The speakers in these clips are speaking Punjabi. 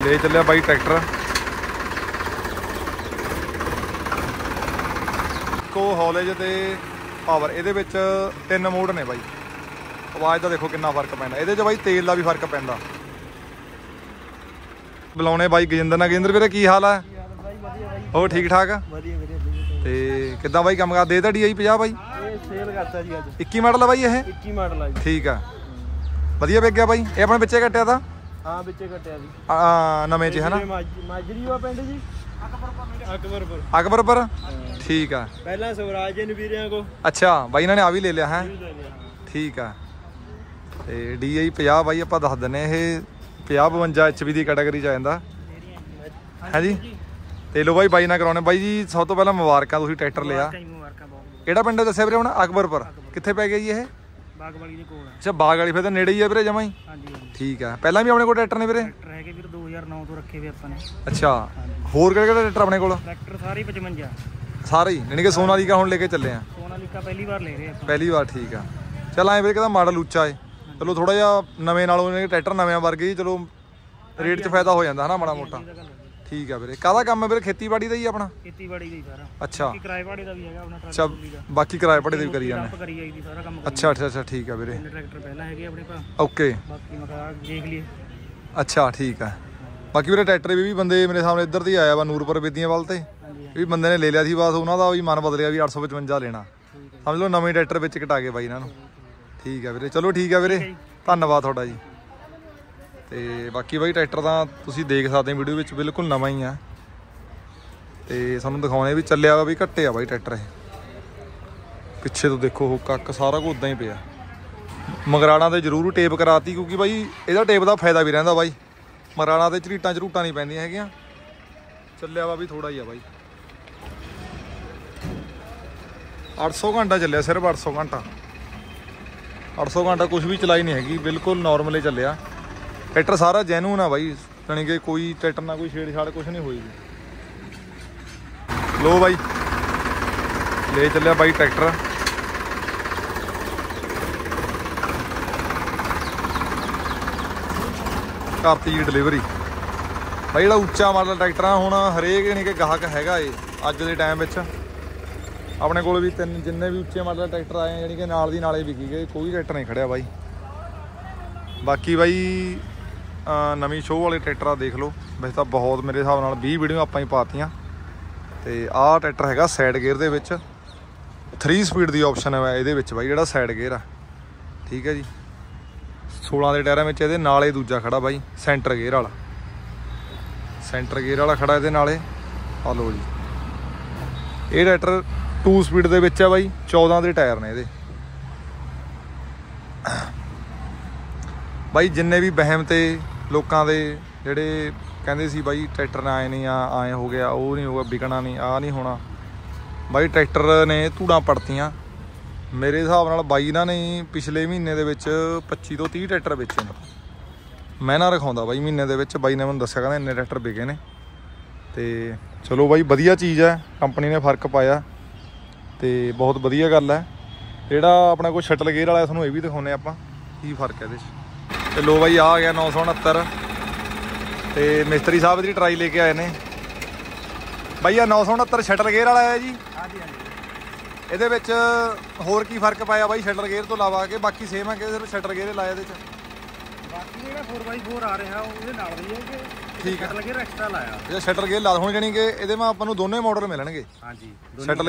ਲੈ ਚੱਲਿਆ ਬਾਈ ਟਰੈਕਟਰ। ਕੋ ਹੌਲੇਜ ਤੇ ਪਾਵਰ ਇਹਦੇ ਵਿੱਚ ਤਿੰਨ ਮੋਡ ਨੇ ਬਾਈ। ਆਵਾਜ਼ ਦਾ ਦੇਖੋ ਕਿੰਨਾ ਫ਼ਰਕ ਪੈਂਦਾ। ਇਹਦੇ 'ਚ ਬਾਈ ਤੇਲ ਦਾ ਵੀ ਫ਼ਰਕ ਪੈਂਦਾ। ਬੁਲਾਉਣੇ ਬਾਈ ਗਜਿੰਦਰ ਨਾਲ। ਗਜਿੰਦਰ ਵੀਰੇ ਕੀ ਹਾਲ ਆ? ਹੋਰ ਠੀਕ ਠਾਕ? ਆ? ਵਧੀਆ ਵਧੀਆ ਤੇ ਕਿੱਦਾਂ ਬਾਈ ਕੰਮ ਕਰ ਦੇ ਤੁਹਾਡੀ ਆਈ 50 ਬਾਈ? ਇਹ ਸੇਲ ਕਰਤਾ ਜੀ ਅੱਜ। 21 ਮਾਡਲ ਆ ਬਾਈ ਇਹ? 21 ਮਾਡਲ ਆ ਜੀ। ਠੀਕ ਆ। ਵਧੀਆ ਵਿਕ ਗਿਆ ਬਾਈ। ਇਹ ਆਪਣੇ ਵਿੱਚੇ ਕੱਟਿਆ ਤਾਂ? ਹਾਂ ਵਿੱਚੇ ਕੱਟਿਆ ਜੀ ਆ, ਨਵੇਂ 'ਚ ਹੈ ਨਾ ਮਾਜਰੀ ਵਾ ਪਿੰਡ ਜੀ? ਅਕਬਰਪੁਰ। ਅਕਬਰਪੁਰ? ਅਕਬਰਪੁਰ ਠੀਕ ਆ। ਪਹਿਲਾਂ ਸਵਰਾਜ ਜੀ ਨਵੀਰਿਆਂ ਕੋ। ਅੱਛਾ ਬਾਈ ਇਹਨਾਂ ਨੇ ਆ ਵੀ ਲੈ ਲਿਆ ਹੈ? ਠੀਕ ਆ। ਤੇ DI 50 ਬਾਈ ਆਪਾਂ ਦੱਸ ਦਿੰਨੇ ਇਹ 50 52 HP ਦੀ ਕੈਟਾਗਰੀ ਚ ਆ ਜਾਂਦਾ। ਹਾਂਜੀ ਤੇ ਲੋ ਬਾਈ ਬਾਈ ਨਾਲ ਕਰਾਉਣੇ। ਬਾਈ ਜੀ ਸਭ ਤੋਂ ਪਹਿਲਾਂ ਮੁਬਾਰਕਾਂ ਤੁਸੀਂ ਟਰੈਕਟਰ ਲਿਆ। ਕਈ ਮੁਬਾਰਕਾਂ ਬਹੁਤ। ਕਿਹੜਾ ਪਿੰਡ ਹੈ ਦੱਸਿਆ ਵੀਰੇ ਹੁਣ? ਅਕਬਰਪੁਰ। ਕਿੱਥੇ ਪੈ ਗਿਆ ਜੀ ਇਹ? ਬਾਗ ਵਾਲੀ ਦੇ ਕੋਲ ਆ। ਅੱਛਾ ਬਾਗ ਵਾਲੀ ਫਿਰ ਤਾਂ ਨੇੜੇ ਹੀ ਆ ਵੀਰੇ ਜਮਾਂ ਹੀ? ਹਾਂਜੀ ਹਾਂਜੀ। ਠੀਕ ਆ। ਪਹਿਲਾਂ ਵੀ ਆਪਣੇ ਕੋਲ ਟਰੈਕਟਰ ਨੇ ਵੀਰੇ? ਟਰੈਕਟਰ ਹੈਗੇ ਵੀਰ 2009 ਤੋਂ ਰੱਖੇ ਵੀ ਆਪਾਂ ਨੇ। ਅੱਛਾ। ਹੋਰ ਕਿਹੜੇ ਕਿਹੜੇ ਟਰੈਕਟਰ ਆਪਣੇ ਕੋਲ? ਟਰੈਕਟਰ ਸਾਰੇ 55 ਸਾਰੇ ਹੀ? ਯਾਨੀ ਕਿ ਸੋਨਾਲੀਕਾ ਹੁਣ ਲੈ ਕੇ ਚੱਲੇ ਆ। ਸੋਨਾਲੀਕਾ ਪਹਿਲੀ ਵਾਰ ਲੈ ਰਹੇ ਆਪਾਂ। ਪਹਿਲੀ ਵਾਰ ਠੀਕ ਆ। ਚਲ ਐਂ ਵੀਰੇ ਕਹਿੰਦਾ ਮਾਡਲ ਉੱਚਾ ਏ। ਚਲੋ ਥੋੜਾ ਜਿਹਾ ਨਵੇਂ ਨਾਲੋਂ ਟਰੈਕਟਰ ਨਵੇਂ ਵਰਗੇ ਚਲੋ ਰੇਟ 'ਚ ਫਾਇਦਾ ਹੋ ਜਾਂਦਾ ਹਨਾ ਮਾੜਾ ਮੋਟਾ। ਠੀਕ ਆ ਵੀਰੇ। ਕਾਹਦਾ ਕੰਮ ਹੈ ਵੀਰੇ? ਖੇਤੀਬਾੜੀ ਦਾ ਹੀ ਆਪਣਾ? ਖੇਤੀਬਾੜੀ ਦਾ ਹੀ ਸਾਰਾ। ਅੱਛਾ। ਕਿਰਾਏ ਭਾੜੇ ਦਾ ਵੀ ਹੈਗਾ ਆਪਣਾ ਟਰਾਲੀ ਦਾ। ਬਾਕੀ ਕਿਰਾਏ ਦੇ ਵੀ ਕਰੀ ਜਾਂਦੇ। ਕਰੀ ਜਾਈਦੀ ਸਾਰਾ ਕੰਮ ਅੱਛਾ ਅੱਛਾ ਅੱਛਾ ਠੀਕ ਆ ਵੀਰੇ। ਟਰੈਕਟਰ ਪਹਿਲਾਂ ਹੈਗੇ ਆਪਣੇ ਪਾ ਓਕੇ। ਬਾਕੀ ਮੈਂ ਕਿਹਾ ਦੇਖ ਲਈਏ। ਅੱਛਾ ਠੀਕ ਆ। ਬਾਕੀ ਵੀਰੇ ਟਰੈਕਟਰ ਵੀ ਵੀ ਬੰਦੇ ਮੇਰੇ ਸਾਹਮਣੇ ਇੱਧਰ ਦੀ ਆਇਆ ਵਾ ਨੂਰਪੁਰ ਵਿਦੀਆਂ ਵੱਲ ਤੇ ਵੀ ਬੰਦੇ ਨੇ ਲੈ ਲਿਆ ਸੀ ਬਸ ਉਹਨਾਂ ਦਾ ਵੀ ਮਨ ਬਦਲਿਆ ਵੀ 855 ਲੈਣਾ। ਸਮਝ ਲਓ ਨਵੇਂ ਟਰੈਕਟਰ ਵਿੱਚ ਕਟਾ ਕੇ ਬਾਈ ਇਹਨਾਂ ਨੂੰ। ਠੀਕ ਆ ਵੀਰੇ ਚਲੋ ਠੀਕ ਆ ਵੀਰੇ। ਧੰਨਵਾਦ ਤੁਹਾਡਾ ਜੀ। ਤੇ ਬਾਕੀ ਬਾਈ ਟਰੈਕਟਰ ਤਾਂ ਤੁਸੀਂ ਦੇਖ ਸਕਦੇ ਹੋ ਵੀਡੀਓ ਵਿੱਚ ਬਿਲਕੁਲ ਨਵਾਂ ਹੀ ਆ। ਤੇ ਸਾਨੂੰ ਦਿਖਾਉਣੇ ਵੀ ਚੱਲਿਆ ਵਾ ਵੀ ਘੱਟੇ ਆ ਬਾਈ ਟਰੈਕਟਰ ਇਹ। ਪਿੱਛੇ ਤੋਂ ਦੇਖੋ ਉਹ ਕੱਕ ਸਾਰਾ ਕੁਝ ਉਦਾਂ ਹੀ ਪਿਆ। ਮਗਰਾਣਾ ਤੇ ਜ਼ਰੂਰ ਟੇਪ ਕਰਾਤੀ ਕਿਉਂਕਿ ਬਾਈ ਇਹਦਾ ਟੇਪ ਦਾ ਫਾਇਦਾ ਵੀ ਰਹਿੰਦਾ ਬਾਈ। ਮਗਰਾਣਾ ਤੇ ਝਰੀਟਾਂ ਝਰੂਟਾਂ ਨਹੀਂ ਪੈਂਦੀਆਂ ਹੈਗੀਆਂ। ਚੱਲਿਆ ਵਾ ਵੀ ਥੋੜਾ ਹੀ ਆ ਬਾਈ। 800 ਘੰਟਾ ਚੱਲਿਆ ਸਿਰਫ 800 ਘੰਟਾ। 800 ਘੰਟਾ ਕੁਝ ਵੀ ਚਲਾਈ ਨਹੀਂ ਹੈਗੀ, ਬਿਲਕੁਲ ਨਾਰਮਲ ਹੀ ਚੱਲਿਆ। ਟਰੈਕਟਰ ਸਾਰਾ ਜੈਨੂਨ ਆ ਬਾਈ ਜਾਣੀ ਕਿ ਕੋਈ ਟਰੈਕਟਰ ਨਾਲ ਕੋਈ ਛੇੜਛਾੜ ਕੁਝ ਨਹੀਂ ਹੋਈ ਲੋ ਬਾਈ ਲੈ ਚੱਲਿਆ ਬਾਈ ਟਰੈਕਟਰ। ਕਰਤੀ ਜੀ ਡਿਲੀਵਰੀ ਬਾਈ ਜਿਹੜਾ ਉੱਚਾ ਮਾਡਲ ਟਰੈਕਟਰ ਆ ਹੁਣ ਹਰੇਕ ਨਹੀਂ ਕਿ ਗਾਹਕ ਹੈਗਾ ਏ ਅੱਜ ਦੇ ਟਾਈਮ ਵਿੱਚ। ਆਪਣੇ ਕੋਲ ਵੀ ਤਿੰਨ ਜਿੰਨੇ ਵੀ ਉੱਚੇ ਮਾਡਲ ਟਰੈਕਟਰ ਆਏ ਆ, ਜਾਣੀ ਕਿ ਨਾਲ ਦੀ ਨਾਲੇ ਵਿਕੀ ਗਏ ਕੋਈ ਟਰੈਕਟਰ ਨਹੀਂ ਖੜਿਆ ਬਾਈ। ਬਾਕੀ ਬਾਈ ਨਵੀਂ ਸ਼ੋਅ ਵਾਲੇ ਟਰੈਕਟਰ ਆ, ਦੇਖ ਲਓ। ਵੈਸੇ ਤਾਂ ਬਹੁਤ ਮੇਰੇ ਹਿਸਾਬ ਨਾਲ 20 ਵੀਡੀਓ ਆਪਾਂ ਹੀ ਪਾਤੀਆਂ। ਤੇ ਆਹ ਟਰੈਕਟਰ ਹੈਗਾ ਸਾਈਡ ਗੇਅਰ ਦੇ ਵਿੱਚ। 3 ਸਪੀਡ ਦੀ ਆਪਸ਼ਨ ਹੈ ਇਹਦੇ ਵਿੱਚ ਬਾਈ, ਜਿਹੜਾ ਸਾਈਡ ਗੇਅਰ ਆ। ਠੀਕ ਹੈ ਜੀ। 16 ਦੇ ਟਾਇਰਾਂ ਵਿੱਚ ਇਹਦੇ ਨਾਲੇ ਦੂਜਾ ਖੜਾ ਬਾਈ ਸੈਂਟਰ ਗੇਅਰ ਵਾਲਾ। ਸੈਂਟਰ ਗੇਅਰ ਵਾਲਾ ਖੜਾ ਇਹਦੇ ਨਾਲੇ ਆ ਲਓ ਜੀ। ਇਹ ਟਰੈਕਟਰ 2 ਸਪੀਡ ਦੇ ਵਿੱਚ ਹੈ ਬਾਈ 14 ਦੇ ਟਾਇਰ ਨੇ ਇਹਦੇ। ਬਾਈ, ਜਿੰਨੇ ਵੀ ਵਹਿਮ ਤੇ ਲੋਕਾਂ ਦੇ ਜਿਹੜੇ ਕਹਿੰਦੇ ਸੀ ਬਾਈ ਟਰੈਕਟਰ ਨਾ ਆਏ ਨਹੀਂ, ਆ ਆਏ ਹੋ ਗਿਆ, ਉਹ ਨਹੀਂ ਹੋਗਾ ਵਿਕਣਾ ਨਹੀਂ, ਆ ਨਹੀਂ ਹੋਣਾ। ਬਾਈ ਟਰੈਕਟਰ ਨੇ ਧੂੜਾਂ ਪੜਤੀਆਂ। ਮੇਰੇ ਹਿਸਾਬ ਨਾਲ ਬਾਈ ਨਾ ਨੇ ਪਿਛਲੇ ਮਹੀਨੇ ਦੇ ਵਿੱਚ 25 ਤੋਂ 30 ਟਰੈਕਟਰ ਵੇਚੇ ਨੇ। ਮੈਂ ਨਾ ਰਖਾਉਂਦਾ ਬਾਈ ਮਹੀਨੇ ਦੇ ਵਿੱਚ, ਬਾਈ ਨੇ ਮੈਨੂੰ ਦੱਸਿਆ, ਕਹਿੰਦਾ ਇੰਨੇ ਟਰੈਕਟਰ ਵਿਕੇ ਨੇ। ਤੇ ਚਲੋ ਬਾਈ ਵਧੀਆ ਚੀਜ਼ ਹੈ, ਕੰਪਨੀ ਨੇ ਫ਼ਰਕ ਪਾਇਆ। ਤੇ ਬਹੁਤ ਵਧੀਆ ਗੱਲ ਹੈ। ਜਿਹੜਾ ਆਪਣਾ ਕੋਈ ਸ਼ਟਲ ਗੇਅਰ ਵਾਲਾ ਤੁਹਾਨੂੰ ਇਹ ਵੀ ਦਿਖਾਉਨੇ ਆਪਾਂ, ਕੀ ਫ਼ਰਕ ਹੈ ਇਹਦੇ 'ਚ? ਤੇ ਲੋ ਬਾਈ ਆ ਗਿਆ 969 ਤੇ ਮਿਸਤਰੀ ਸਾਹਿਬ ਦੀ ਟਰਾਈ ਲੈ ਕੇ ਆਏ ਨੇ। ਬਾਈ ਆ 969 ਸ਼ਟਲ ਗੇਅਰ ਵਾਲਾ ਹੈ ਜੀ? ਹਾਂਜੀ ਹਾਂਜੀ। ਇਹਦੇ ਵਿੱਚ ਹੋਰ ਕੀ ਫ਼ਰਕ ਪਾਇਆ ਬਾਈ ਸ਼ਟਲ ਗੇਅਰ ਤੋਂ ਇਲਾਵਾ ਕਿ ਬਾਕੀ ਸੇਮ ਹੈ ਕਿ ਸਿਰਫ ਸ਼ਟਲ ਗੇਅਰ ਲਾਇਆ ਇਹਦੇ 'ਚ? ਬਾਕੀ ਜਿਹੜਾ 4x4 ਆ ਰਿਹਾ ਉਹਦੇ ਨਾਲ ਦੀ ਹੈ ਕਿ ਠੀਕ ਹੈ ਲੱਗੇ ਐਕਸਟਰਾ ਲਾਇਆ। ਇਹ ਸ਼ਟਲ ਗੇਅਰ ਲਾ ਹੁਣ ਜਾਣੀ ਕਿ ਇਹਦੇ ਮੈਂ ਆਪਾਂ ਨੂੰ ਦੋਨੇ ਮਾਡਲ ਮਿਲਣਗੇ। ਹਾਂਜੀ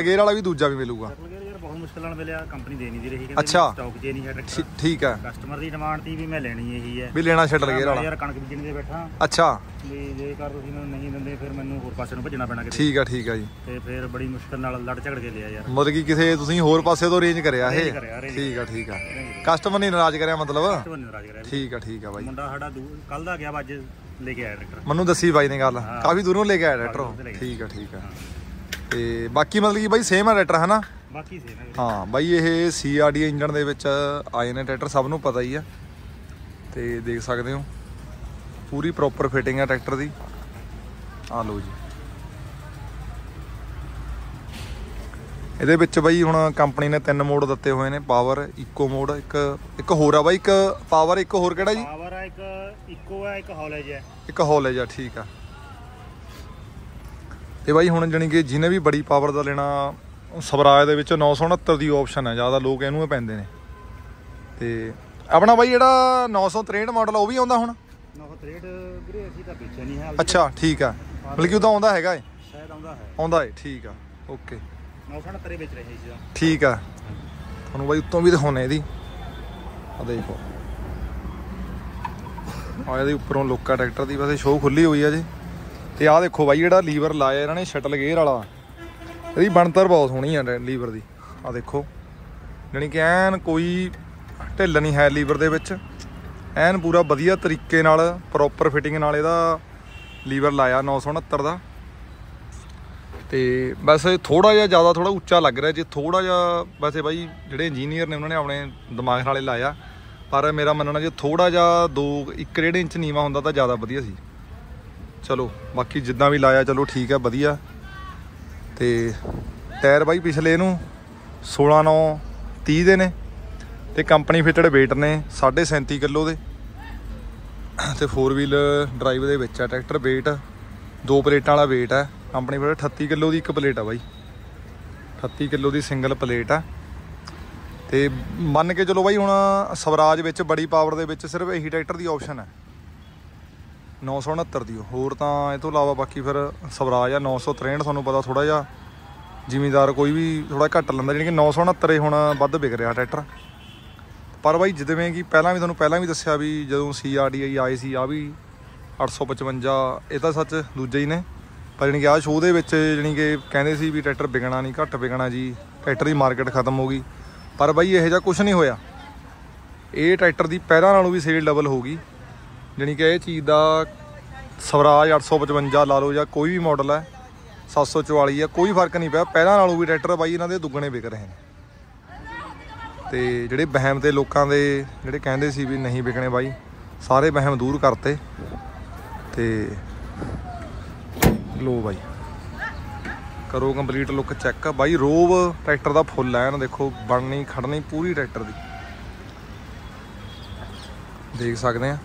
ਗੇਅਰ ਵਾਲਾ ਵੀ ਦੂਜਾ ਵੀ ਮਿਲੂਗਾ। ਲੱਗੇ ਯਾਰ ਬਹੁਤ ਮੁਸ਼ਕਲ ਨਾਲ ਮਿਲਿਆ ਕੰਪਨੀ ਦੇ ਨਹੀਂ ਦੀ ਰਹੀ ਅੱਛਾ। ਸਟਾਕ 'ਚ ਨਹੀਂ ਹੈ ਟਰੈਕਟਰ ਠੀ- ਠੀਕ ਹੈ ਕਸਟਮਰ ਦੀ ਡਿਮਾਂਡ ਤੀ ਵੀ ਮੈਂ ਲੈਣੀ ਇਹੀ ਹੈ। ਵੀ ਲੈਣਾ ਸ਼ਟਲ ਗੇਅਰ ਮੈਂ ਵਾਲਾ। ਯਾਰ ਕਣਕ ਬੀਜਣ ਦੇ ਬੈਠਾ। ਅੱਛਾ। ਵੀ ਜੇਕਰ ਤੁਸੀਂ ਮੈਨੂੰ ਨਹੀਂ ਦਿੰਦੇ ਫਿਰ ਮੈਨੂੰ ਹੋਰ ਪਾਸੇ ਨੂੰ ਭੱਜਣਾ ਪੈਣਾ ਕਿਤੇ। ਠੀਕ ਆ ਠੀਕ ਆ ਜੀ। ਤੇ ਫਿਰ ਬੜੀ ਮੁਸ਼ਕਲ ਨਾਲ ਲੜ ਝਗੜ ਕੇ ਲਿਆ ਯਾਰ। ਮਤਲਬ ਕਿ ਕਿਸੇ ਤੁਸੀਂ ਹੋਰ ਪਾਸੇ ਤੋਂ ਰੇਂਜ ਕਰਿਆ ਇਹ। ਠੀਕ ਆ ਠੀਕ ਆ। ਕਸਟਮਰ ਨਹੀਂ ਨਾਰਾਜ਼ ਕਰਿਆ ਮਤਲਬ? ਤੁਹਾਨੂੰ ਨਾਰਾਜ਼ ਕਰਿਆ। ਠੀਕ ਆ ਠੀਕ ਆ ਬਾਈ। ਮੁੰਡਾ ਸਾਡਾ ਕੱਲ ਦਾ ਗਿਆ ਅੱਜ। ਲੈ ਕੇ ਆਇਆ ਟਰੈਕਟਰ ਮੈਨੂੰ ਦੱਸੀ ਬਾਈ ਨੇ ਗੱਲ। ਕਾਫੀ ਦੂਰੋਂ ਲੈ ਕੇ ਆਇਆ ਟਰੈਕਟਰ ਠੀਕ ਆ ਠੀਕ ਆ। ਤੇ ਬਾਕੀ ਮਤਲਬ ਕਿ ਬਾਈ ਸੇਮ ਆ ਟਰੈਕਟਰ ਹਨਾ? ਬਾਕੀ ਸੇ ਨਾ ਹਾਂ ਬਾਈ ਇਹ ਸੀਆਰਡੀ ਇੰਜਨ ਦੇ ਵਿੱਚ ਆਏ ਨੇ ਟਰੈਕਟਰ ਸਭ ਨੂੰ ਪਤਾ ਹੀ ਆ। ਤੇ ਦੇਖ ਸਕਦੇ ਹੋ। ਪੂਰੀ ਪ੍ਰੋਪਰ ਫਿਟਿੰਗ ਆ ਟਰੈਕਟਰ ਦੀ। ਆ ਲਓ ਜੀ। ਇਹਦੇ ਵਿੱਚ ਬਾਈ ਹੁਣ ਕੰਪਨੀ ਨੇ ਤਿੰਨ ਮੋਡ ਦਿੱਤੇ ਹੋਏ ਨੇ ਪਾਵਰ ਇਕੋ ਮੋਡ ਇੱਕ ਇੱਕ ਹੋਰ ਆ ਬਾਈ ਇੱਕ ਪਾਵਰ ਇੱਕ ਹੋਰ ਕਿਹੜਾ ਜੀ? ਹੈ ਇੱਕ ਹੌਲੇਜ ਹੈ। ਇੱਕ ਹੌਲ ਹੈ ਜਾਂ ਠੀਕ ਆ। ਤੇ ਬਾਈ ਹੁਣ ਜਾਣੀ ਕਿ ਜਿਹਨੇ ਵੀ ਬੜੀ ਪਾਵਰ ਦਾ ਲੈਣਾ ਸਵਰਾਜ ਦੇ ਵਿੱਚ 969 ਦੀ ਆਪਸ਼ਨ ਹੈ ਜ਼ਿਆਦਾ ਲੋਕ ਇਹਨੂੰ ਹੀ ਪੈਂਦੇ ਨੇ। ਤੇ ਆਪਣਾ ਬਾਈ ਜਿਹੜਾ 963 ਮਾਡਲ ਉਹ ਵੀ ਆਉਂਦਾ ਹੁਣ? 963 ਵੀਰੇ ਅਸੀਂ ਤਾਂ ਵੇਚਿਆ ਨਹੀਂ ਹੈ ਅੱਛਾ ਠੀਕ ਆ। ਮਤਲਬ ਕਿ ਉਹ ਤਾਂ ਆਉਂਦਾ ਹੈਗਾ ਏ? ਸ਼ਾਇਦ ਆਉਂਦਾ ਹੈ। ਆਉਂਦਾ ਏ ਠੀਕ ਆ। ਓਕੇ। 969 ਵੇਚ ਰਹੇ ਸੀ ਦਾ ਠੀਕ ਆ। ਤੁਹਾਨੂੰ ਬਾਈ ਉੱਤੋਂ ਵੀ ਦਿਖਾਉਣੇ ਇਹਦੀ। ਆ ਦੇਖੋ। ਆ ਇਹਦੇ ਉੱਪਰੋਂ ਲੋਕਾ ਟਰੈਕਟਰ ਦੀ ਵੈਸੇ ਸ਼ੋਅ ਖੁੱਲੀ ਹੋਈ ਆ ਜੀ। ਤੇ ਆਹ ਦੇਖੋ ਬਾਈ, ਜਿਹੜਾ ਲੀਵਰ ਲਾਇਆ ਇਹਨਾਂ ਨੇ ਸ਼ਟਲ ਗੇਅਰ ਵਾਲਾ। ਇਹਦੀ ਬਣਤਰ ਬਹੁਤ ਸੋਹਣੀ ਆ ਲੀਵਰ ਦੀ। ਆ ਦੇਖੋ। ਜਾਣੀ ਕਿ ਐਨ ਕੋਈ ਢਿੱਲ ਨਹੀਂ ਹੈ ਲੀਵਰ ਦੇ ਵਿੱਚ। ਐਨ ਪੂਰਾ ਵਧੀਆ ਤਰੀਕੇ ਨਾਲ ਪ੍ਰੋਪਰ ਫਿਟਿੰਗ ਨਾਲ ਇਹਦਾ ਲੀਵਰ ਲਾਇਆ 969 ਦਾ। ਤੇ ਵੈਸੇ ਥੋੜਾ ਜਿਹਾ ਜ਼ਿਆਦਾ ਥੋੜਾ ਉੱਚਾ ਲੱਗ ਰਿਹਾ ਜੇ। ਥੋੜਾ ਜਿਹਾ ਵੈਸੇ ਬਾਈ, ਜਿਹੜੇ ਇੰਜੀਨੀਅਰ ਨੇ ਉਹਨਾਂ ਨੇ ਆਪਣੇ ਦਿਮਾਗ ਨਾਲੇ ਲਾਇਆ। ਪਰ ਮੇਰਾ ਮੰਨਣਾ ਜੇ ਥੋੜਾ ਜਿਹਾ 2 1 ਡੇਢ ਇੰਚ ਨੀਵਾ ਹੁੰਦਾ ਤਾਂ ਜ਼ਿਆਦਾ ਵਧੀਆ ਸੀ। ਚਲੋ, ਬਾਕੀ ਜਿੱਦਾਂ ਵੀ ਲਾਇਆ, ਚਲੋ ਠੀਕ ਹੈ ਵਧੀਆ। ਤੇ ਟਾਇਰ ਬਾਈ ਪਿਛਲੇ ਇਹਨੂੰ 16 9 30 ਦੇ ਨੇ ਤੇ ਕੰਪਨੀ ਫਿਟਡ weight ਨੇ 37.5 ਕਿਲੋ ਦੇ। ਤੇ 4 ਵੀਲ ਡਰਾਈਵ ਦੇ ਵਿੱਚ ਆ, ਟਰੈਕਟਰ weight ਦੋ ਪਲੇਟਾਂ ਵਾਲਾ weight ਹੈ ਕੰਪਨੀ ਫਿਟਡ 38 ਕਿਲੋ ਦੀ ਇੱਕ ਪਲੇਟ ਆ ਬਾਈ। 38 ਕਿਲੋ ਦੀ ਸਿੰਗਲ ਪਲੇਟ ਆ। ਤੇ ਮੰਨ ਕੇ ਚਲੋ ਬਾਈ ਹੁਣ ਸਵਰਾਜ ਵਿੱਚ, ਬੜੀ ਪਾਵਰ ਦੇ ਵਿੱਚ ਸਿਰਫ ਇਹੀ ਟਰੈਕਟਰ ਦੀ ਆਪਸ਼ਨ ਹੈ। 969 ਦੀ। ਹੋਰ ਤਾਂ ਇਹ ਤੋਂ ਇਲਾਵਾ ਬਾਕੀ ਫਿਰ ਸਵਰਾਜ ਆ 963 ਤੁਹਾਨੂੰ ਪਤਾ ਥੋੜਾ ਜਿਹਾ। ਜ਼ਿਮੀਦਾਰ ਕੋਈ ਵੀ ਥੋੜਾ ਘੱਟ ਲੈਂਦਾ, ਜਾਣੀ ਕਿ 969 ਇਹ ਹੁਣ ਵੱਧ ਵਿਕ ਰਿਹਾ ਟਰੈਕਟਰ। ਪਰ ਬਾਈ ਜਿਵੇਂ ਕਿ ਪਹਿਲਾਂ ਵੀ ਤੁਹਾਨੂੰ ਪਹਿਲਾਂ ਵੀ ਦੱਸਿਆ ਵੀ ਜਦੋਂ ਸੀਆਰਡੀਆਈ ਆਏ ਸੀ ਆ ਵੀ 855 ਇਹ ਤਾਂ ਸੱਚ ਦੂਜੇ ਹੀ ਨੇ। ਪਰ ਜਾਣੀ ਕਿ ਆਹ ਸ਼ੋਅ ਦੇ ਵਿੱਚ ਜਾਣੀ ਕਿ ਕਹਿੰਦੇ ਸੀ ਵੀ ਟਰੈਕਟਰ ਵਿਕਣਾ ਨਹੀਂ, ਘੱਟ ਵਿਕਣਾ ਜੀ, ਟਰੈਕਟਰ ਦੀ ਮਾਰਕੀਟ ਖਤਮ ਹੋ ਗਈ। ਪਰ ਬਾਈ ਇਹੋ ਜਿਹਾ ਕੁਝ ਨਹੀਂ ਹੋਇਆ। ਇਹ ਟਰੈਕਟਰ ਦੀ ਪਹਿਲਾਂ ਨਾਲੋਂ ਵੀ ਸੇਲ ਡਬਲ ਹੋ ਗਈ ਜਾਣੀ ਕਿ ਇਹ ਚੀਜ਼ ਦਾ ਸਵਰਾਜ 855 ਲਾ ਲਓ ਜਾਂ ਕੋਈ ਵੀ ਮਾਡਲ ਹੈ 744 ਆ ਕੋਈ ਫ਼ਰਕ ਨਹੀਂ ਪਿਆ। ਪਹਿਲਾਂ ਨਾਲੋਂ ਵੀ ਟਰੈਕਟਰ ਬਾਈ ਇਹਨਾਂ ਦੇ ਦੁੱਗਣੇ ਵਿਕ ਰਹੇ ਨੇ। ਤੇ ਜਿਹੜੇ ਵਹਿਮ ਤੇ ਲੋਕਾਂ ਦੇ ਜਿਹੜੇ ਕਹਿੰਦੇ ਸੀ ਵੀ ਨਹੀਂ ਵਿਕਣੇ ਬਾਈ, ਸਾਰੇ ਵਹਿਮ ਦੂਰ ਕਰਤੇ। ਤੇ ਲੋ ਬਾਈ। ਕਰੋ ਕੰਪਲੀਟ ਲੁੱਕ ਚੈੱਕ ਬਾਈ ਰੋਬ ਟਰੈਕਟਰ ਦਾ ਫੁੱਲ ਐ ਨਾ ਦੇਖੋ, ਬਣਨੀ, ਖੜਨੀ, ਪੂਰੀ ਟਰੈਕਟਰ ਦੀ। ਦੇਖ ਸਕਦੇ ਆ।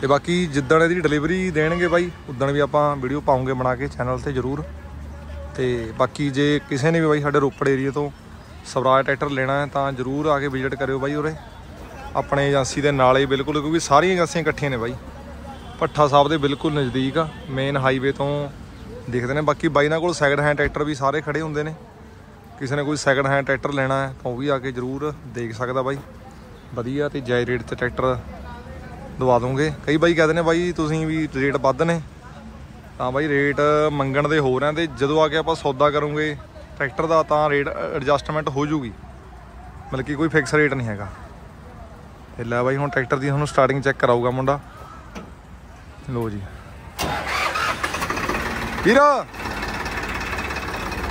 ਤੇ ਬਾਕੀ ਜਿੱਦਣ ਇਹਦੀ ਡਿਲੀਵਰੀ ਦੇਣਗੇ ਬਾਈ, ਉਦਣ ਵੀ ਆਪਾਂ ਵੀਡੀਓ ਪਾਉਂਗੇ ਬਣਾ ਕੇ ਚੈਨਲ ਤੇ ਜਰੂਰ। ਤੇ ਬਾਕੀ ਜੇ ਕਿਸੇ ਨੇ ਵੀ ਬਾਈ ਸਾਡੇ ਰੋਪੜ ਏਰੀਆ ਤੋਂ ਸਵਰਾਜ ਟਰੈਕਟਰ ਲੈਣਾ ਹੈ, ਤਾਂ ਜਰੂਰ ਆ ਕੇ ਵਿਜ਼ਿਟ ਕਰਿਓ ਬਾਈ ਉਰੇ। ਆਪਣੇ ਏਜੰਸੀ ਦੇ ਨਾਲ ਹੀ ਬਿਲਕੁਲ, ਕਿਉਂਕਿ ਸਾਰੀਆਂ ਏਜੰਸੀਆਂ ਇਕੱਠੀਆਂ ਨੇ ਬਾਈ। ਭੱਠਾ ਸਾਹਿਬ ਦੇ ਬਿਲਕੁਲ ਨਜ਼ਦੀਕ ਆ ਮੇਨ ਹਾਈਵੇ ਤੋਂ ਦੇਖਦੇ ਨੇ। ਬਾਕੀ ਬਾਈ ਨਾਲ ਕੋਲ ਸੈਕਿੰਡ ਹੈਂਡ ਟਰੈਕਟਰ ਵੀ ਸਾਰੇ ਖੜੇ ਹੁੰਦੇ ਨੇ। ਕਿਸੇ ਨੇ ਕੋਈ ਸੈਕਿੰਡ ਹੈਂਡ ਟਰੈਕਟਰ ਲੈਣਾ ਹੈ ਤਾਂ ਉਹ ਵੀ ਆ ਕੇ ਜਰੂਰ ਦੇਖ ਸਕਦਾ ਬਾਈ। ਵਧੀਆ ਤੇ ਜਾਇ ਰੇਟ ਤੇ ਟਰੈਕਟਰ ਦਵਾ ਦੂੰਗੇ ਕਈ ਬਾਈ ਕਹਿੰਦੇ ਨੇ ਬਾਈ ਤੁਸੀਂ ਵੀ ਰੇਟ ਵੱਧ ਨੇ। ਤਾਂ ਬਾਈ ਰੇਟ ਮੰਗਣ ਦੇ ਹੋ ਰਹੇ ਤੇ ਜਦੋਂ ਆ ਕੇ ਆਪਾਂ ਸੌਦਾ ਕਰੂੰਗੇ ਟਰੈਕਟਰ ਦਾ ਤਾਂ ਰੇਟ ਐਡਜਸਟਮੈਂਟ ਹੋ ਜੂਗੀ। ਮਤਲਬ ਕਿ ਕੋਈ ਫਿਕਸ ਰੇਟ ਨਹੀਂ ਹੈਗਾ। ਤੇ ਲੈ ਬਾਈ ਹੁਣ ਟਰੈਕਟਰ ਦੀ ਤੁਹਾਨੂੰ ਸਟਾਰਟਿੰਗ ਚੈੱਕ ਕਰਾਊਗਾ ਮੁੰਡਾ। ਲੋ ਜੀ। ਵੀਰ,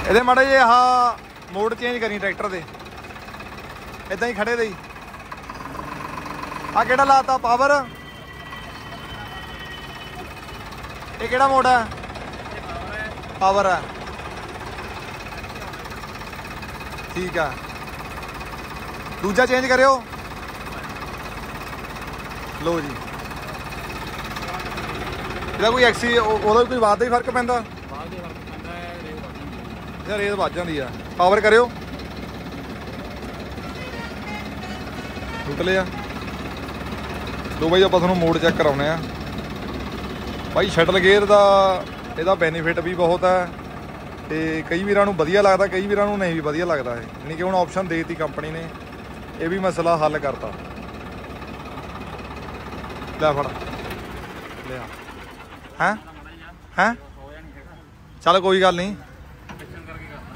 ਇਹਦੇ ਮਾੜੇ ਜੇ ਆਹ ਮੋਡ ਚੇਂਜ ਕਰੀ ਟਰੈਕਟਰ ਦੇ ਇਦਾਂ ਹੀ ਖੜੇ ਦੇ ਹੀ ਆ ਕਿਹੜਾ ਲਾਤਾ ਪਾਵਰ ਇਹ ਕਿਹੜਾ ਮੋਡ ਹੈ ਪਾਵਰ ਹੈ ਠੀਕ ਆ। ਦੂਜਾ ਚੇਂਜ ਕਰਿਓ। ਲੋ ਜੀ। ਇਹਦਾ ਕੋਈ ਐਕਸੀ ਉਹ- ਉਹਦਾ ਕੋਈ ਬਾਤ ਦਾ ਹੀ ਫ਼ਰਕ ਪੈਂਦਾ? ਬਾਅਦ ਦੇ ਵਰਕ ਪੈਂਦਾ ਹੈ ਜਾਂਦੀ ਰੇਤ ਵੱਜ ਜਾਂਦੀ ਆ। ਪਾਵਰ ਕਰਿਓ। ਟੁੱਟ ਲਿਆ ਲੋ ਬਾਈ ਆਪਾਂ ਤੁਹਾਨੂੰ ਮੋਡ ਚੈੱਕ ਕਰਾਉਣੇ ਆ। ਬਾਈ ਸ਼ਟਲ ਗੇਅਰ ਦਾ ਇਹਦਾ ਬੈਨੀਫਿਟ ਵੀ ਬਹੁਤ ਹੈ ਤੇ ਕਈ ਵੀਰਾਂ ਨੂੰ ਵਧੀਆ ਲੱਗਦਾ ਕਈ ਵੀਰਾਂ ਨੂੰ ਨਹੀਂ ਵੀ ਵਧੀਆ ਲੱਗਦਾ ਹੈ ਯਾਨੀ ਕਿ ਹੁਣ ਆਪਸ਼ਨ ਦੇਤੀ ਕੰਪਨੀ ਨੇ। ਇਹ ਵੀ ਮਸਲਾ ਹੱਲ ਕਰਤਾ। ਲੈ ਫੜ। ਲਿਆ। ਹੈਂ? ਹੈਂ? ਹੋ ਚੱਲ ਕੋਈ ਗੱਲ ਨਹੀਂ।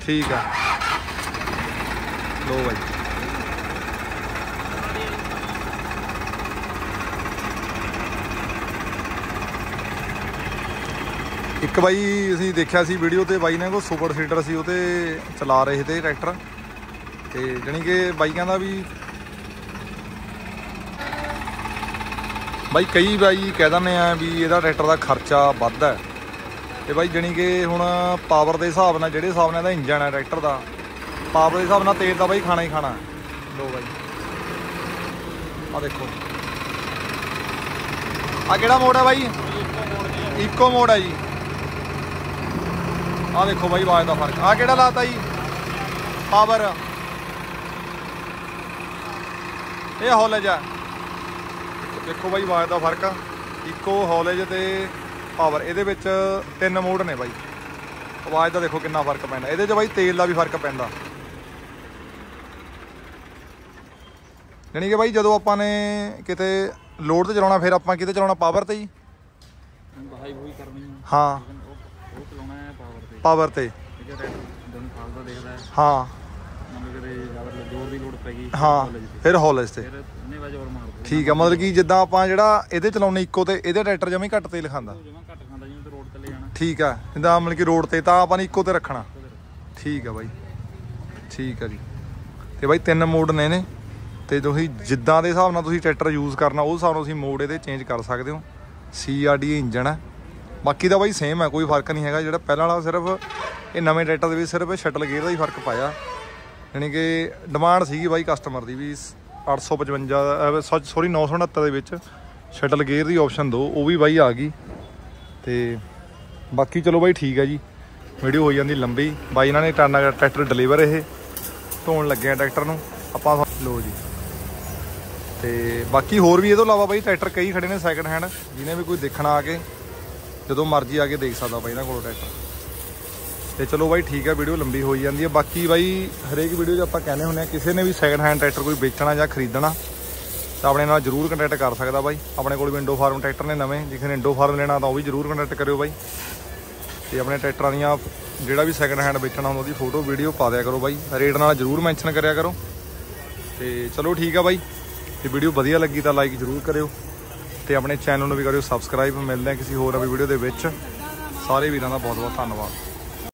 ਠੀਕ ਆ। ਲੋ ਬਾਈ। ਇੱਕ ਬਾਈ ਅਸੀਂ ਦੇਖਿਆ ਸੀ ਵੀਡੀਓ ਤੇ ਬਾਈ ਨੇ ਕੋ ਸੁਪਰ ਸੀਟਰ ਸੀ, ਉਹ ਤੇ ਚਲਾ ਰਹੇ ਤੇ ਟਰੈਕਟਰ। ਤੇ ਜਾਣੀ ਕਿ ਬਾਈ ਕਹਿੰਦਾ ਵੀ ਬਾਈ ਕਈ ਬਾਈ ਕਹਿ ਦਿੰਦੇ ਆ ਵੀ ਇਹਦਾ ਟਰੈਕਟਰ ਦਾ ਖਰਚਾ ਵੱਧ ਹੈ। ਤੇ ਬਾਈ ਜਣੀ ਕਿ ਹੁਣ ਪਾਵਰ ਦੇ ਹਿਸਾਬ ਨਾਲ ਜਿਹੜੇ ਹਿਸਾਬ ਨਾਲ ਇਹਦਾ ਇੰਜਨ ਹੈ ਟਰੈਕਟਰ ਦਾ ਪਾਵਰ ਦੇ ਹਿਸਾਬ ਨਾਲ ਤੇਲ ਤਾਂ ਬਾਈ ਖਾਣਾ ਹੀ ਖਾਣਾ। ਲੋ ਬਾਈ। ਆ ਦੇਖੋ। ਆ ਕਿਹੜਾ ਮੋੜ ਹੈ ਬਾਈ? ਇਕੋ ਮੋੜ ਹੈ ਜੀ। ਆ ਦੇਖੋ ਬਾਈ ਆਵਾਜ਼ ਦਾ ਫ਼ਰਕ। ਆ ਕਿਹੜਾ ਲਾਤਾ ਜੀ? ਪਾਵਰ ਇਹ ਹੌਲੇਜ ਆ। ਦੇਖੋ ਬਾਈ ਆਵਾਜ਼ ਦਾ ਫ਼ਰਕ ਆ। ਇਕੋ ਹੌਲੇਜ ਤੇ ਪਾਵਰ ਇਹਦੇ ਵਿੱਚ ਤਿੰਨ ਮੋਡ ਨੇ ਬਾਈ। ਆਵਾਜ਼ ਦਾ ਦੇਖੋ ਕਿੰਨਾ ਫ਼ਰਕ ਪੈਂਦਾ। ਇਹਦੇ 'ਚ ਬਾਈ ਤੇਲ ਦਾ ਵੀ ਫ਼ਰਕ ਪੈਂਦਾ। ਯਾਨੀ ਕਿ ਬਾਈ ਜਦੋਂ ਆਪਾਂ ਨੇ ਕਿਤੇ ਲੋਡ ਤੇ ਚਲਾਉਣਾ ਫਿਰ ਆਪਾਂ ਕਿਤੇ ਚਲਾਉਣਾ ਪਾਵਰ ਤੇ ਜੀ? ਬਹਾਈ ਬੂਈ ਕਰਨੀ ਹੈ ਹਾਂ। ਉਹ ਚਲਾਉਣਾ ਹੈ ਪਾਵਰ ਤੇ। ਪਾਵਰ ਤੇ। ਹੈ। ਦਾ ਲੋਡ ਪੈ ਗਈ ਹਾਂ college ਤੇ। ਫਿਰ ਹੌਲੇਜ ਤੇ। ਫਿਰ ਉਹਨੇ ਵਾਜ ਹੋਰ ਮਾਰ ਦੋ ਠੀਕ ਆ ਮਤਲਬ ਕਿ ਜਿੱਦਾਂ ਆਪਾਂ ਜਿਹੜਾ ਇਹਦੇ ਚਲਾਉਣੇ ਇੱਕੋ ਤੇ ਇਹਦੇ ਟਰੈਕਟਰ ਜਮੀ ਘੱਟ ਤੇਲ ਖਾਂਦਾ। ਜਮਾ ਘੱਟ ਖਾਂਦਾ ਜਿਵੇਂ ਤੇ ਰੋਡ ਤੇ ਲੈ ਜਾਣਾ। ਠੀਕ ਆ ਜਿੱਦਾਂ ਮਤਲਬ ਕਿ ਰੋਡ ਤੇ ਤਾਂ ਆਪਾਂ ਨੇ ਇੱਕੋ ਤੇ ਰੱਖਣਾ। ਠੀਕ ਆ ਬਾਈ। ਠੀਕ ਆ ਜੀ। ਤੇ ਬਾਈ ਤਿੰਨ ਮੋਡ ਨੇ ਨੇ ਤੇ ਤੁਸੀਂ ਜਿੱਦਾਂ ਦੇ ਹਿਸਾਬ ਨਾਲ ਤੁਸੀਂ ਟਰੈਕਟਰ ਯੂਜ਼ ਕਰਨਾ ਉਹ ਹਿਸਾਬ ਨਾਲ ਤੁਸੀਂ ਮੋਡ ਇਹਦੇ ਚੇਂਜ ਕਰ ਸਕਦੇ ਹੋ। ਸੀਆਰਡੀ ਇੰਜਨ ਹੈ ਬਾਕੀ ਦਾ ਬਾਈ ਸੇਮ ਹੈ ਕੋਈ ਫ਼ਰਕ ਨਹੀਂ ਹੈਗਾ। ਜਿਹੜਾ ਪਹਿਲਾਂ ਵਾਲਾ ਸਿਰਫ ਇਹ ਨਵੇਂ ਟਰੈਕਟਰ ਦੇ ਵਿੱਚ ਸਿਰਫ ਸ਼ਟਲ ਗੇਅਰ ਦਾ ਹੀ ਫ਼ਰਕ ਪਾਇਆ। ਯਾਨੀ ਕਿ ਡਿਮਾਂਡ ਸੀਗੀ ਬਾਈ ਕਸਟਮਰ ਦੀ ਵੀ 855 ਸੌਰੀ 969 ਦੇ ਵਿੱਚ ਸ਼ਟਲ ਗੇਅਰ ਦੀ ਆਪਸ਼ਨ ਦੋ, ਉਹ ਵੀ ਬਾਈ ਆ ਗਈ। ਤੇ ਬਾਕੀ ਚਲੋ ਬਾਈ ਠੀਕ ਹੈ ਜੀ। ਵੀਡੀਓ ਹੋ ਜਾਂਦੀ ਲੰਬੀ। ਬਾਈ ਇਹਨਾਂ ਨੇ ਟਾਨਾ ਟਰੈਕਟਰ ਡਿਲੀਵਰ ਇਹ। ਧੋਣ ਲੱਗੇ ਆ ਟਰੈਕਟਰ ਨੂੰ। ਆਪਾਂ ਲੋ ਜੀ। ਤੇ ਬਾਕੀ ਹੋਰ ਵੀ ਇਹ ਤੋਂ ਇਲਾਵਾ ਬਾਈ ਟਰੈਕਟਰ ਕਈ ਖੜੇ ਨੇ ਸੈਕੰਡ ਹੈਂਡ ਜਿਹਨੇ ਵੀ ਕੋਈ ਦੇਖਣਾ ਆ ਕੇ, ਜਦੋਂ ਮਰਜ਼ੀ ਆ ਕੇ ਦੇਖ ਸਕਦਾ ਬਾਈ ਇਹਨਾਂ ਕੋਲ ਟਰੈਕਟਰ। ਤੇ ਚਲੋ ਬਾਈ ਠੀਕ ਹੈ, ਵੀਡੀਓ ਲੰਬੀ ਹੋਈ ਜਾਂਦੀ ਹੈ। ਬਾਕੀ ਬਾਈ ਹਰੇਕ ਵੀਡੀਓ 'ਚ ਆਪਾਂ ਕਹਿੰਦੇ ਹੁੰਦੇ ਆ ਕਿਸੇ ਨੇ ਵੀ ਸੈਕੰਡ ਹੈਂਡ ਟਰੈਕਟਰ ਕੋਈ ਵੇਚਣਾ ਜਾਂ ਖਰੀਦਣਾ, ਤਾਂ ਆਪਣੇ ਨਾਲ ਜਰੂਰ ਕੰਟੈਕਟ ਕਰ ਸਕਦਾ ਬਾਈ। ਆਪਣੇ ਕੋਲ ਵਿੰਡੋ ਫਾਰਮ ਟਰੈਕਟਰ ਨੇ ਨਵੇਂ ਜੇ ਕਿਸੇ ਨੇ ਇੰਡੋ ਫਾਰਮ ਲੈਣਾ ਤਾਂ ਉਹ ਵੀ ਜਰੂਰ ਕੰਟੈਕਟ ਕਰਿਓ ਬਾਈ। ਤੇ ਆਪਣੇ ਟਰੈਕਟਰਾਂ ਦੀਆਂ ਜਿਹੜਾ ਵੀ ਸੈਕੰਡ ਹੈਂਡ ਵੇਚਣਾ ਹੁੰਦਾ ਉਹਦੀ ਫੋਟੋ ਵੀਡੀਓ ਪਾ ਦਿਆ ਕਰੋ ਬਾਈ। ਰੇਟ ਨਾਲ ਜਰੂਰ ਮੈਂਸ਼ਨ ਕਰਿਆ ਕਰੋ। ਤੇ ਚਲੋ ਠੀਕ ਆ ਬਾਈ। ਜੇ ਵੀਡੀਓ ਵਧੀਆ ਲੱਗੀ ਤਾਂ ਲਾਈਕ ਜਰੂਰ ਕਰਿਓ। ਤੇ ਆਪਣੇ ਚੈਨਲ ਨੂੰ ਵੀ ਕਰਿਓ ਸਬਸਕ੍ਰਾਈਬ ਮਿਲਦੇ ਆ ਕਿਸੇ ਹੋਰ ਨਵੀਂ ਵੀਡੀਓ ਦੇ ਵਿੱਚ। ਸਾਰੇ ਵੀਰਾਂ ਦਾ ਬਹੁਤ ਬਹੁਤ ਧੰਨਵਾਦ।